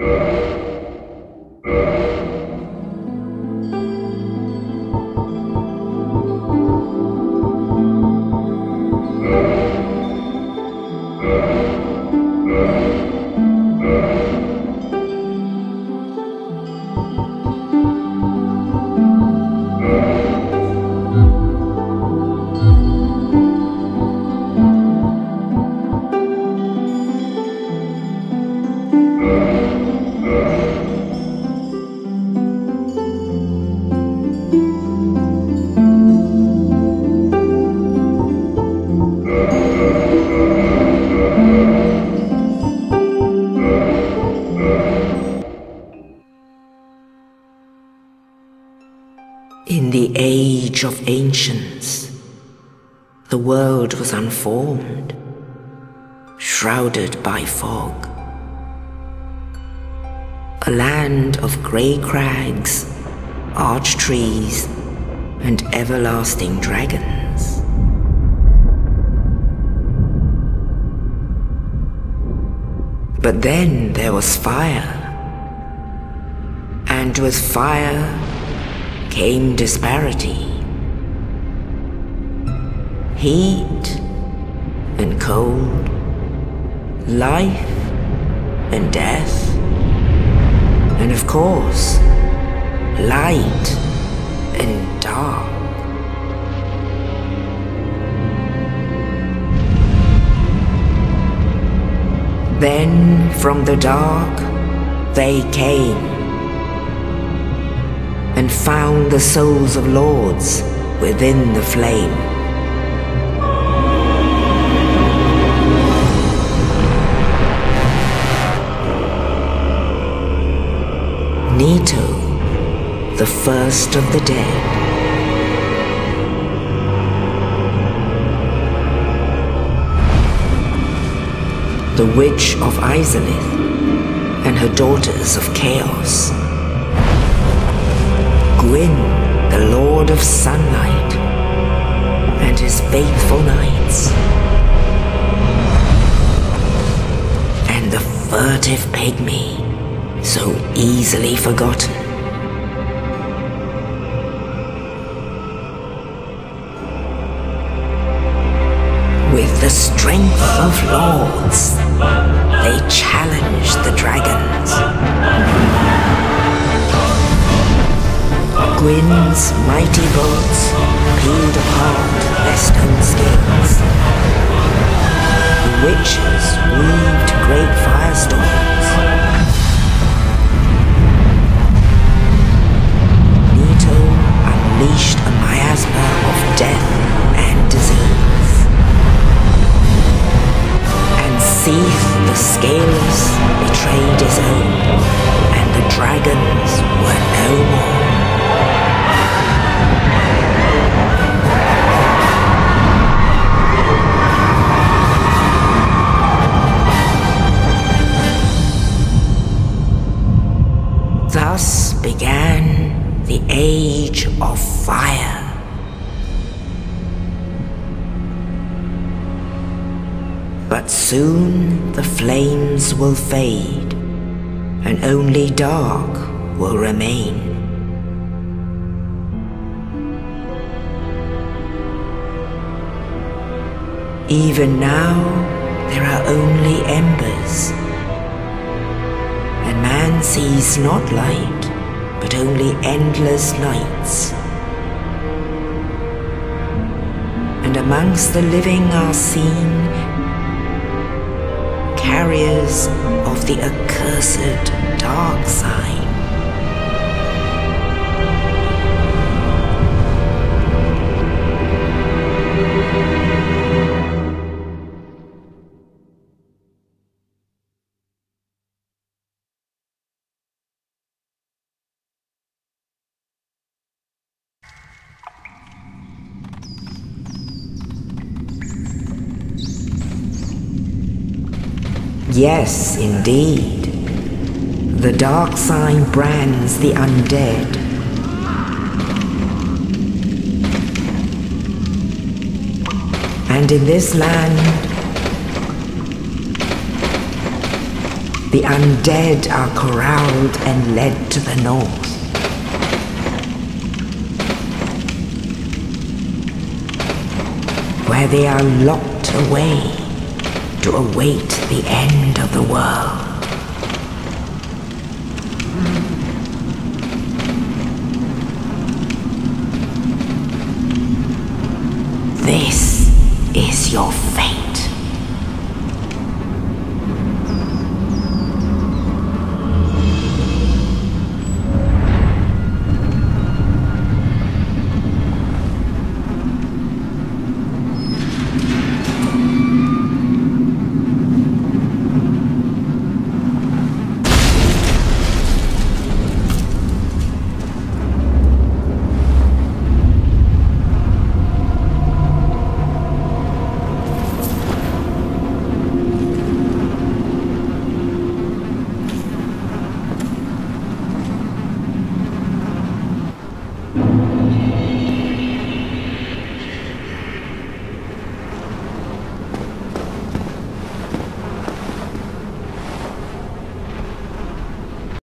Uh... In the age of ancients, the world was unformed, shrouded by fog. A land of grey crags, arch trees, and everlasting dragons. But then there was fire. And with fire came disparity. Heat and cold, life and death, and of course, light and dark. Then from the dark they came and found the souls of lords within the flame. Nito, the first of the dead. The Witch of Izalith and her daughters of Chaos. Gwyn, the Lord of Sunlight, and his faithful knights. And the furtive pygmy, so easily forgotten. With the strength of lords, they challenged the dragons. Gwyn's mighty bolts peeled apart their stone scales. The witches weaved great firestorms. Nito unleashed a miasma of death and disease. And Seath the Scaleless betrayed his own, and the dragons were no more. The Age of Fire. But soon the flames will fade, and only dark will remain. Even now, there are only embers and man sees not light, but only endless nights. And amongst the living are seen carriers of the accursed dark sign. Yes, indeed. The dark sign brands the undead. And in this land, the undead are corralled and led to the north. Where they are locked away to await the end of the world. This is your fate.